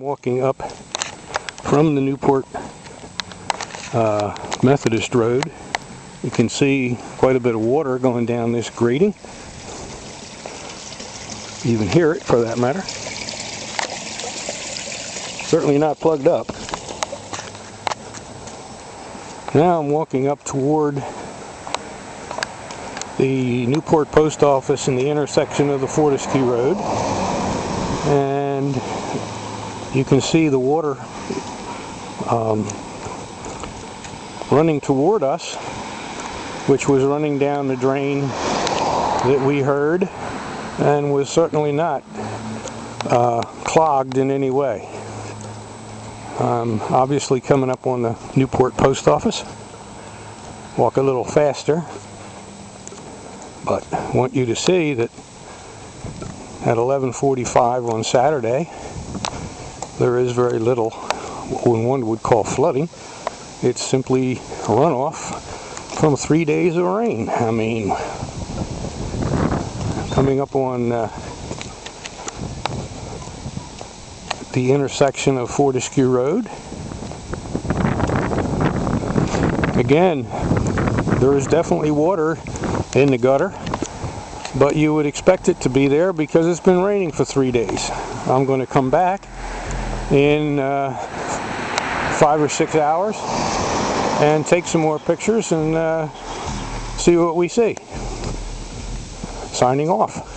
Walking up from the Newport uh, Methodist Road, you can see quite a bit of water going down this grading. You even hear it for that matter. Certainly not plugged up. Now I'm walking up toward the Newport Post Office in the intersection of the Fortescue Road. And you can see the water um, running toward us, which was running down the drain that we heard and was certainly not uh, clogged in any way. Um, obviously coming up on the Newport Post Office. Walk a little faster, but want you to see that at 11:45 on Saturday, there is very little what one would call flooding. It's simply runoff from three days of rain. I mean, coming up on uh, the intersection of Fortescue Road. Again, there is definitely water in the gutter, but you would expect it to be there because it's been raining for three days. I'm going to come back in uh, five or six hours and take some more pictures and uh, see what we see. Signing off.